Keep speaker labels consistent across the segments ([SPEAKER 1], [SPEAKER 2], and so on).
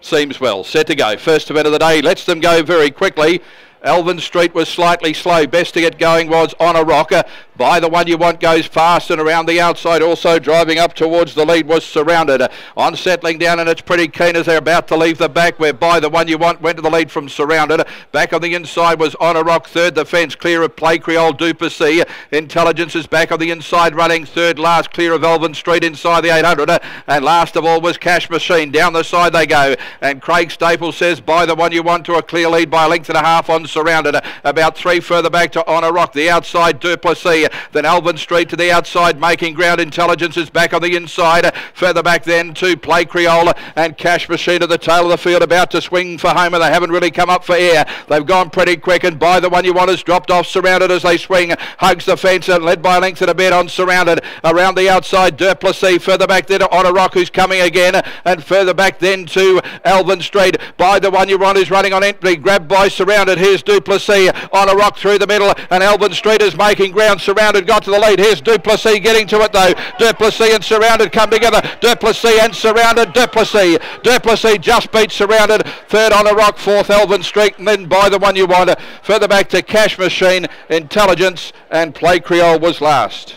[SPEAKER 1] Seems well. Set to go. First event of the day. Lets them go very quickly. Elvin Street was slightly slow. Best to get going was on a rocker. By the one you want goes fast and around the outside. Also driving up towards the lead was surrounded. On settling down and it's pretty keen as they're about to leave the back where by the one you want went to the lead from surrounded. Back on the inside was Honor Rock. Third the fence clear of Play Creole Duplessis. Intelligence is back on the inside running third last clear of Elvin Street inside the 800. And last of all was Cash Machine. Down the side they go. And Craig Staples says by the one you want to a clear lead by a length and a half on surrounded. Uh, about three further back to Honor Rock. The outside Duplessis. Then Alvin Street to the outside making ground. Intelligence is back on the inside. Further back then to Play Creola and Cash Machine at the tail of the field about to swing for home and they haven't really come up for air. They've gone pretty quick and by the one you want has dropped off surrounded as they swing. Hugs the fence and led by length and a bit on surrounded. Around the outside Duplessis. Further back then to Honor Rock who's coming again and further back then to Alvin Street. By the one you want is running on empty. Grabbed by surrounded. Here's Duplessis Honor Rock through the middle, and Alvin Street is making ground. Surrounded got to the lead. Here's Duplessis getting to it though. Duplessis and Surrounded come together. Duplessis and Surrounded. Duplessis. Duplessis just beat Surrounded. Third Honor Rock. Fourth Alvin Street, and then by the one you want. Further back to Cash Machine, Intelligence, and Play Creole was last.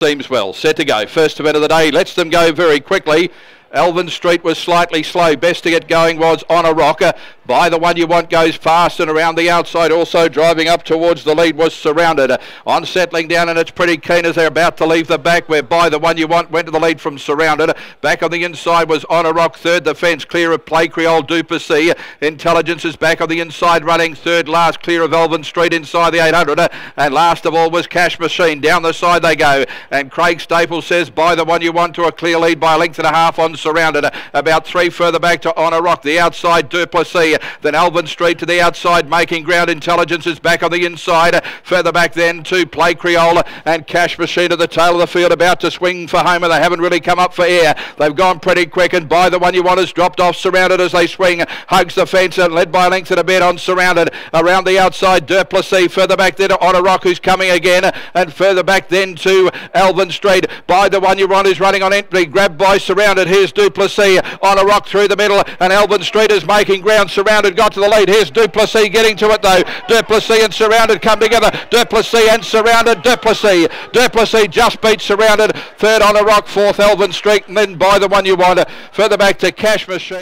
[SPEAKER 1] Seems well. Set to go. First event of the day. Lets them go very quickly. Alvin Street was slightly slow. Best to get going was on a rocker. By the one you want goes fast and around the outside. Also driving up towards the lead was surrounded. On settling down and it's pretty keen as they're about to leave the back where by the one you want went to the lead from surrounded. Back on the inside was Honor Rock. Third the fence clear of Play Creole Duplessis. Intelligence is back on the inside running third last clear of Elvin Street inside the 800. And last of all was Cash Machine. Down the side they go. And Craig Staples says by the one you want to a clear lead by a length and a half on surrounded. About three further back to Honor Rock. The outside Duplessis. Then Alvin Street to the outside making ground. Intelligence is back on the inside. Further back then to Play Creole and Cash Machine at the tail of the field about to swing for home and they haven't really come up for air. They've gone pretty quick and by the one you want is dropped off surrounded as they swing. Hugs the fence and led by length and a bit on surrounded. Around the outside Duplessis. Further back then to Honor Rock who's coming again and further back then to Alvin Street. By the one you want is running on entry. Grabbed by surrounded. Here's Duplessis Honor Rock through the middle and Alvin Street is making ground. Surrounded got to the lead. Here's Duplessis getting to it though. Duplessis and Surrounded come together. Duplessis and Surrounded. Duplessis. Duplessis just beat Surrounded. Third Honor Rock. Fourth Elvin Street. And then by the one you want. Further back to Cash Machine.